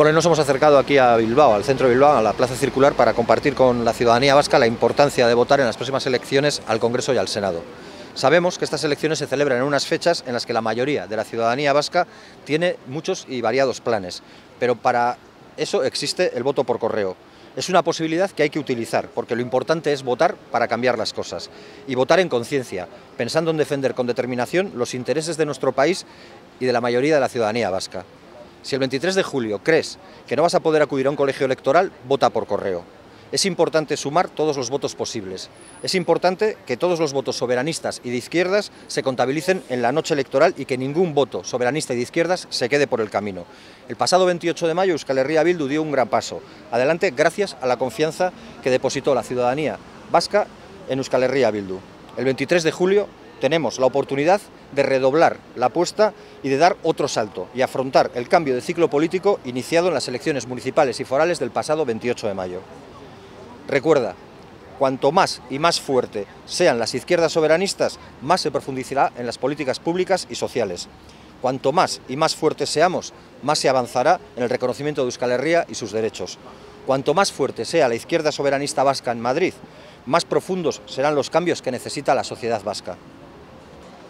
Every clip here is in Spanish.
Bueno, nos hemos acercado aquí a Bilbao, al centro de Bilbao, a la Plaza Circular, para compartir con la ciudadanía vasca la importancia de votar en las próximas elecciones al Congreso y al Senado. Sabemos que estas elecciones se celebran en unas fechas en las que la mayoría de la ciudadanía vasca tiene muchos y variados planes, pero para eso existe el voto por correo. Es una posibilidad que hay que utilizar, porque lo importante es votar para cambiar las cosas y votar en conciencia, pensando en defender con determinación los intereses de nuestro país y de la mayoría de la ciudadanía vasca. Si el 23 de julio crees que no vas a poder acudir a un colegio electoral, vota por correo. Es importante sumar todos los votos posibles. Es importante que todos los votos soberanistas y de izquierdas se contabilicen en la noche electoral y que ningún voto soberanista y de izquierdas se quede por el camino. El pasado 28 de mayo Euskal Herria Bildu dio un gran paso. Adelante gracias a la confianza que depositó la ciudadanía vasca en Euskal Herria Bildu. El 23 de julio tenemos la oportunidad de redoblar la apuesta y de dar otro salto y afrontar el cambio de ciclo político iniciado en las elecciones municipales y forales del pasado 28 de mayo. Recuerda, cuanto más y más fuerte sean las izquierdas soberanistas, más se profundizará en las políticas públicas y sociales. Cuanto más y más fuertes seamos, más se avanzará en el reconocimiento de Euskal Herria y sus derechos. Cuanto más fuerte sea la izquierda soberanista vasca en Madrid, más profundos serán los cambios que necesita la sociedad vasca.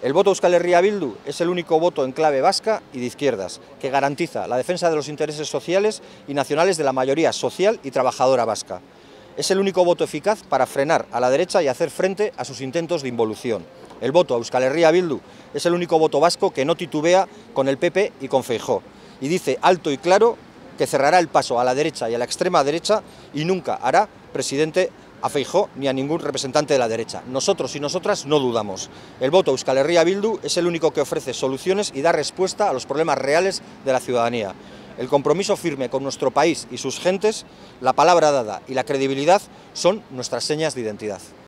El voto Euskal Herria Bildu es el único voto en clave vasca y de izquierdas que garantiza la defensa de los intereses sociales y nacionales de la mayoría social y trabajadora vasca. Es el único voto eficaz para frenar a la derecha y hacer frente a sus intentos de involución. El voto a Euskal Herria Bildu es el único voto vasco que no titubea con el PP y con Feijó y dice alto y claro que cerrará el paso a la derecha y a la extrema derecha y nunca hará presidente a Feijó ni a ningún representante de la derecha. Nosotros y nosotras no dudamos. El voto Euskal Herria Bildu es el único que ofrece soluciones y da respuesta a los problemas reales de la ciudadanía. El compromiso firme con nuestro país y sus gentes, la palabra dada y la credibilidad son nuestras señas de identidad.